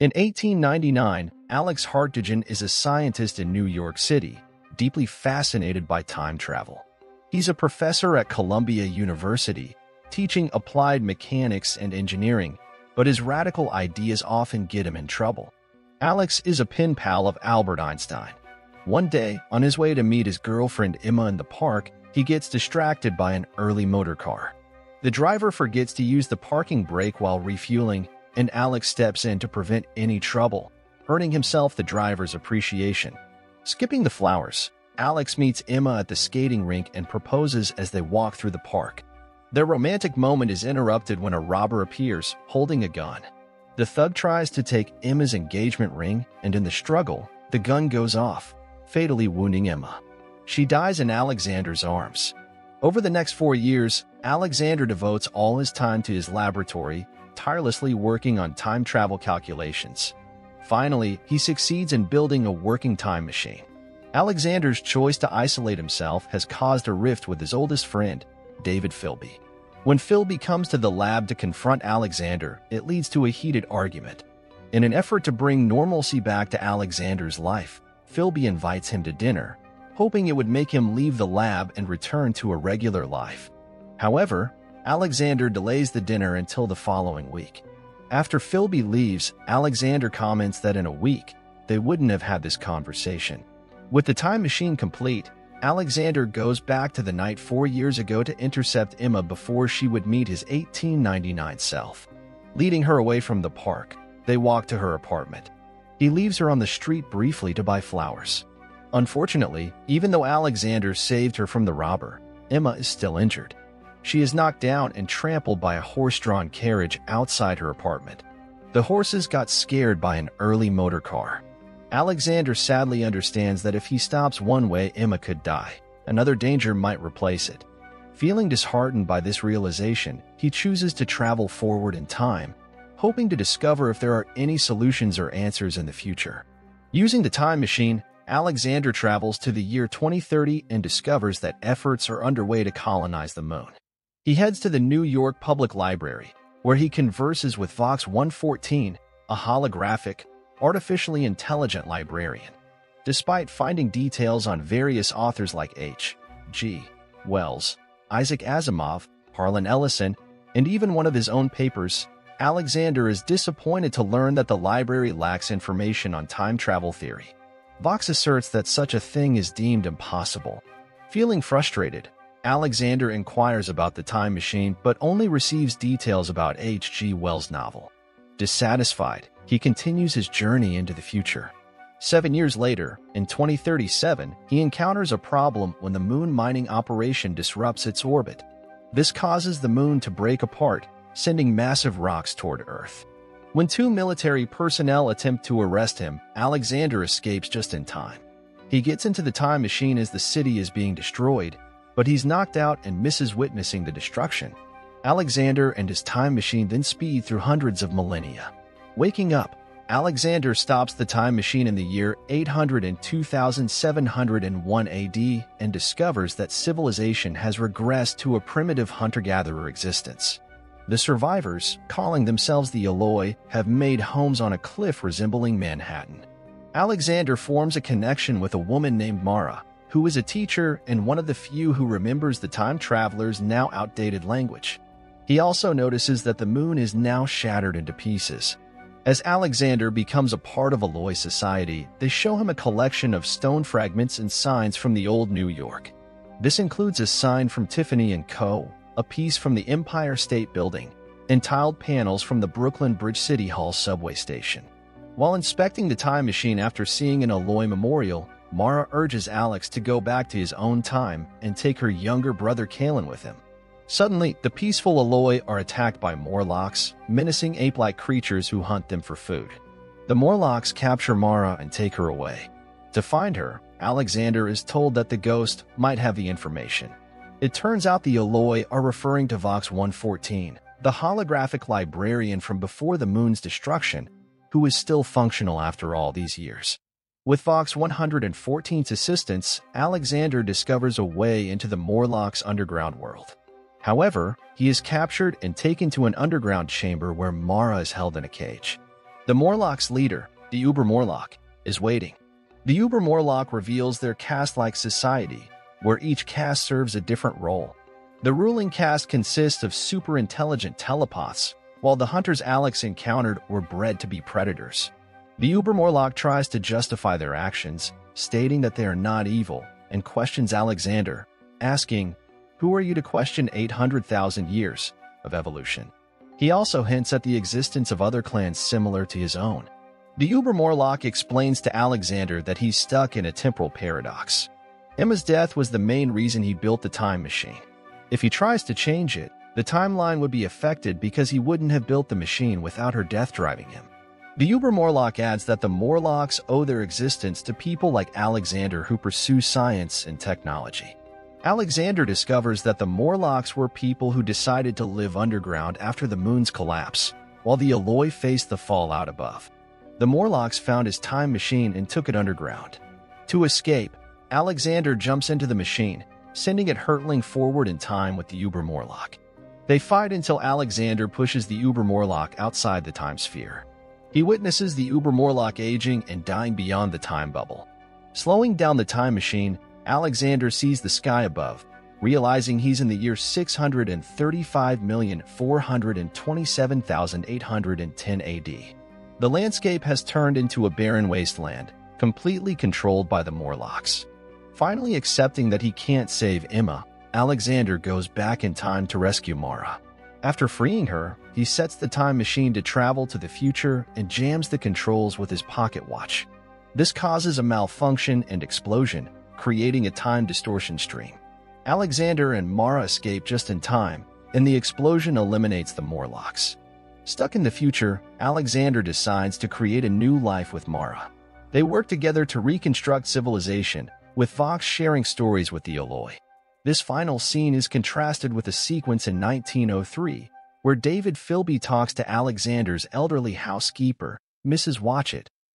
In 1899, Alex Hartdegen is a scientist in New York City, deeply fascinated by time travel. He's a professor at Columbia University, teaching applied mechanics and engineering, but his radical ideas often get him in trouble. Alex is a pen pal of Albert Einstein. One day, on his way to meet his girlfriend Emma in the park, he gets distracted by an early motor car. The driver forgets to use the parking brake while refueling, and Alex steps in to prevent any trouble, earning himself the driver's appreciation. Skipping the flowers, Alex meets Emma at the skating rink and proposes as they walk through the park. Their romantic moment is interrupted when a robber appears, holding a gun. The thug tries to take Emma's engagement ring, and in the struggle, the gun goes off, fatally wounding Emma. She dies in Alexander's arms. Over the next four years, Alexander devotes all his time to his laboratory tirelessly working on time travel calculations. Finally, he succeeds in building a working time machine. Alexander's choice to isolate himself has caused a rift with his oldest friend, David Philby. When Philby comes to the lab to confront Alexander, it leads to a heated argument. In an effort to bring normalcy back to Alexander's life, Philby invites him to dinner, hoping it would make him leave the lab and return to a regular life. However, Alexander delays the dinner until the following week. After Philby leaves, Alexander comments that in a week, they wouldn't have had this conversation. With the time machine complete, Alexander goes back to the night four years ago to intercept Emma before she would meet his 1899 self. Leading her away from the park, they walk to her apartment. He leaves her on the street briefly to buy flowers. Unfortunately, even though Alexander saved her from the robber, Emma is still injured. She is knocked down and trampled by a horse-drawn carriage outside her apartment. The horses got scared by an early motor car. Alexander sadly understands that if he stops one way, Emma could die. Another danger might replace it. Feeling disheartened by this realization, he chooses to travel forward in time, hoping to discover if there are any solutions or answers in the future. Using the time machine, Alexander travels to the year 2030 and discovers that efforts are underway to colonize the moon. He heads to the New York Public Library, where he converses with Vox 114, a holographic, artificially intelligent librarian. Despite finding details on various authors like H. G. Wells, Isaac Asimov, Harlan Ellison, and even one of his own papers, Alexander is disappointed to learn that the library lacks information on time travel theory. Vox asserts that such a thing is deemed impossible. Feeling frustrated, Alexander inquires about the time machine but only receives details about H.G. Wells' novel. Dissatisfied, he continues his journey into the future. Seven years later, in 2037, he encounters a problem when the moon mining operation disrupts its orbit. This causes the moon to break apart, sending massive rocks toward Earth. When two military personnel attempt to arrest him, Alexander escapes just in time. He gets into the time machine as the city is being destroyed but he's knocked out and misses witnessing the destruction. Alexander and his time machine then speed through hundreds of millennia. Waking up, Alexander stops the time machine in the year 802,701 AD and discovers that civilization has regressed to a primitive hunter-gatherer existence. The survivors, calling themselves the Eloi, have made homes on a cliff resembling Manhattan. Alexander forms a connection with a woman named Mara, who is a teacher and one of the few who remembers the time traveler's now outdated language. He also notices that the moon is now shattered into pieces. As Alexander becomes a part of Eloi society, they show him a collection of stone fragments and signs from the old New York. This includes a sign from Tiffany & Co., a piece from the Empire State Building, and tiled panels from the Brooklyn Bridge City Hall subway station. While inspecting the time machine after seeing an Eloi memorial, Mara urges Alex to go back to his own time and take her younger brother Kalen with him. Suddenly, the peaceful Eloi are attacked by Morlocks, menacing ape-like creatures who hunt them for food. The Morlocks capture Mara and take her away. To find her, Alexander is told that the ghost might have the information. It turns out the Eloi are referring to Vox 114, the holographic librarian from before the moon's destruction, who is still functional after all these years. With Vox 114's assistance, Alexander discovers a way into the Morlock's underground world. However, he is captured and taken to an underground chamber where Mara is held in a cage. The Morlocks' leader, the Uber Morlock, is waiting. The Uber Morlock reveals their caste-like society, where each caste serves a different role. The ruling caste consists of super-intelligent telepaths, while the hunters Alex encountered were bred to be predators. The Uber Morlock tries to justify their actions, stating that they are not evil, and questions Alexander, asking, Who are you to question 800,000 years of evolution? He also hints at the existence of other clans similar to his own. The Uber Morlock explains to Alexander that he's stuck in a temporal paradox. Emma's death was the main reason he built the time machine. If he tries to change it, the timeline would be affected because he wouldn't have built the machine without her death driving him. The Uber Morlock adds that the Morlocks owe their existence to people like Alexander who pursue science and technology. Alexander discovers that the Morlocks were people who decided to live underground after the moon's collapse, while the Eloi faced the fallout above. The Morlocks found his time machine and took it underground. To escape, Alexander jumps into the machine, sending it hurtling forward in time with the Uber Morlock. They fight until Alexander pushes the Uber Morlock outside the time sphere. He witnesses the Uber Morlock aging and dying beyond the time bubble. Slowing down the time machine, Alexander sees the sky above, realizing he's in the year 635,427,810 AD. The landscape has turned into a barren wasteland, completely controlled by the Morlocks. Finally accepting that he can't save Emma, Alexander goes back in time to rescue Mara. After freeing her, he sets the time machine to travel to the future and jams the controls with his pocket watch. This causes a malfunction and explosion, creating a time distortion stream. Alexander and Mara escape just in time, and the explosion eliminates the Morlocks. Stuck in the future, Alexander decides to create a new life with Mara. They work together to reconstruct civilization, with Vox sharing stories with the Eloi. This final scene is contrasted with a sequence in 1903, where David Philby talks to Alexander's elderly housekeeper, Mrs. Watchett,